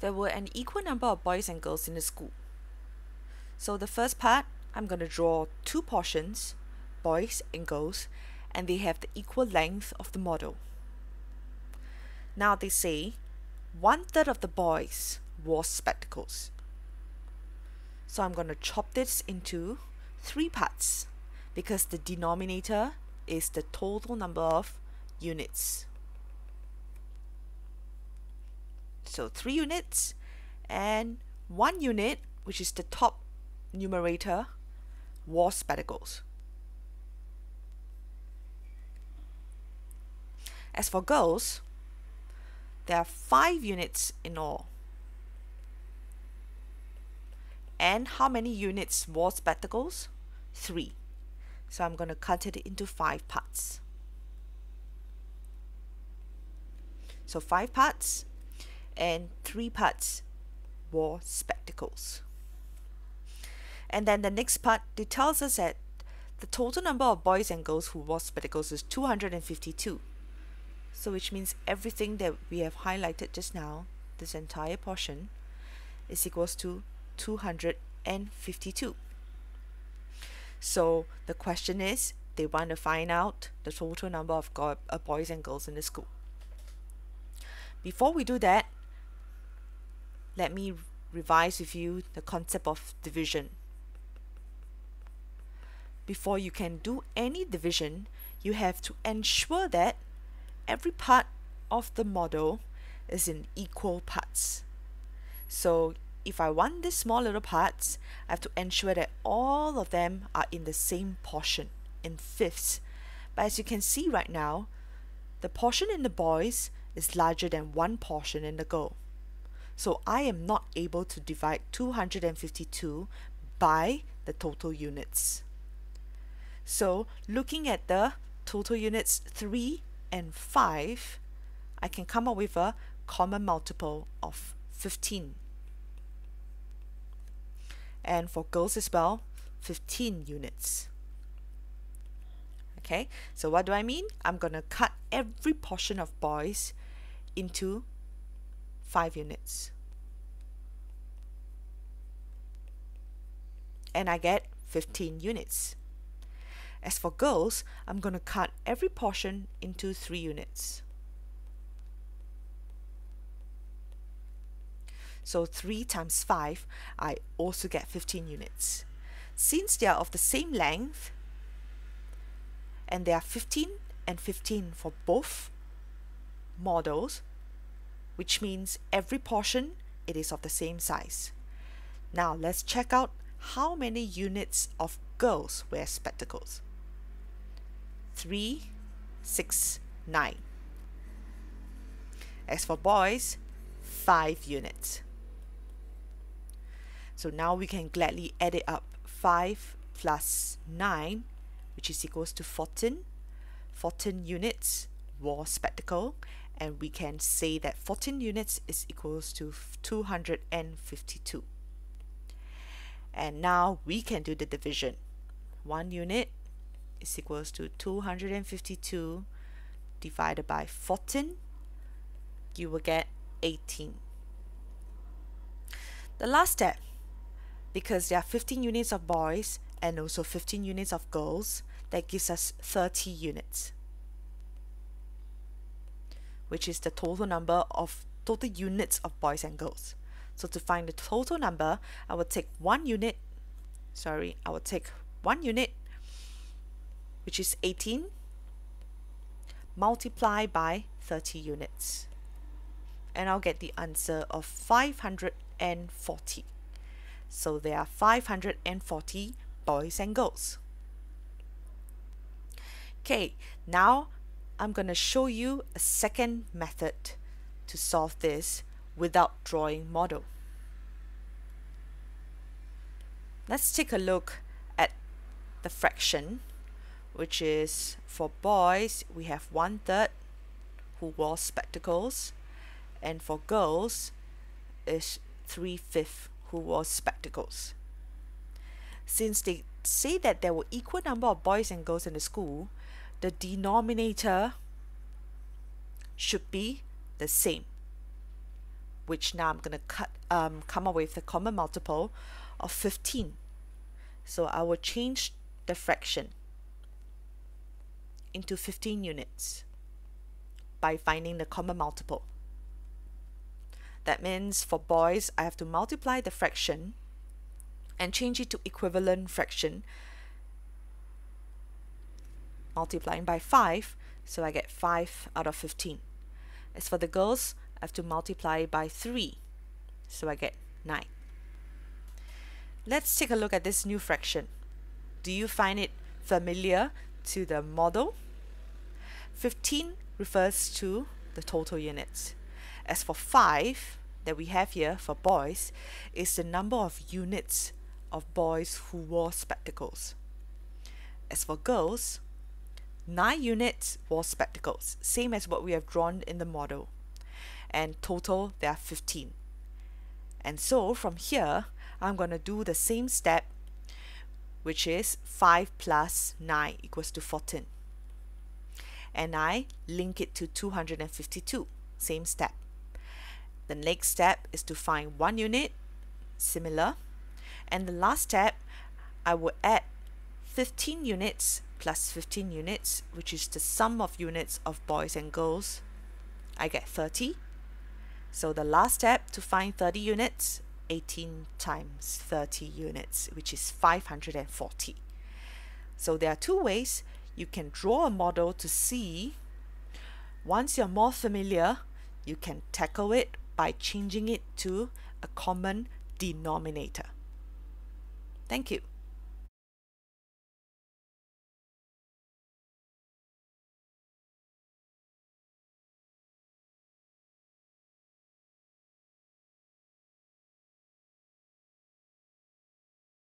there were an equal number of boys and girls in the school. So the first part, I'm going to draw two portions, boys and girls, and they have the equal length of the model. Now they say one third of the boys wore spectacles. So I'm going to chop this into three parts because the denominator is the total number of units. So three units and one unit, which is the top numerator, wore spectacles. As for girls, there are five units in all. And how many units wore spectacles? Three. So I'm going to cut it into five parts. So five parts and three parts wore spectacles. And then the next part, it tells us that the total number of boys and girls who wore spectacles is 252. So which means everything that we have highlighted just now, this entire portion, is equals to 252. So the question is, they want to find out the total number of uh, boys and girls in the school. Before we do that, let me revise with you the concept of division. Before you can do any division, you have to ensure that every part of the model is in equal parts. So if I want these small little parts, I have to ensure that all of them are in the same portion, in fifths. But as you can see right now, the portion in the boys is larger than one portion in the girl. So I am not able to divide 252 by the total units. So looking at the total units 3 and 5, I can come up with a common multiple of 15. And for girls as well, 15 units. Okay, so what do I mean? I'm going to cut every portion of boys into 5 units. And I get 15 units. As for girls, I'm going to cut every portion into 3 units. So 3 times 5, I also get 15 units. Since they are of the same length, and they are 15 and 15 for both models, which means every portion it is of the same size. Now let's check out how many units of girls wear spectacles. 3, 6, 9. As for boys, 5 units. So now we can gladly add it up. 5 plus 9, which is equals to 14. 14 units wore spectacle and we can say that 14 units is equals to 252 and now we can do the division. One unit is equals to 252 divided by 14 you will get 18 the last step because there are 15 units of boys and also 15 units of girls that gives us 30 units which is the total number of total units of boys and girls. So to find the total number, I will take one unit, sorry, I will take one unit, which is 18, multiply by 30 units. And I'll get the answer of 540. So there are 540 boys and girls. Okay, now I'm going to show you a second method to solve this without drawing model. Let's take a look at the fraction which is for boys we have one third who wore spectacles and for girls is three fifths who wore spectacles. Since they say that there were equal number of boys and girls in the school, the denominator should be the same. which now I'm going to cut um, come up with the common multiple of 15. So I will change the fraction into 15 units by finding the common multiple. That means for boys, I have to multiply the fraction and change it to equivalent fraction multiplying by 5 so I get 5 out of 15 as for the girls I have to multiply by 3 so I get 9 let's take a look at this new fraction. Do you find it familiar to the model? 15 refers to the total units. As for 5 that we have here for boys is the number of units of boys who wore spectacles. As for girls, 9 units wore spectacles, same as what we have drawn in the model. And total, there are 15. And so from here, I'm going to do the same step, which is 5 plus 9 equals to 14. And I link it to 252, same step. The next step is to find one unit, similar, and the last step I will add 15 units plus 15 units which is the sum of units of boys and girls I get 30 so the last step to find 30 units 18 times 30 units which is 540 so there are two ways you can draw a model to see once you're more familiar you can tackle it by changing it to a common denominator. Thank you.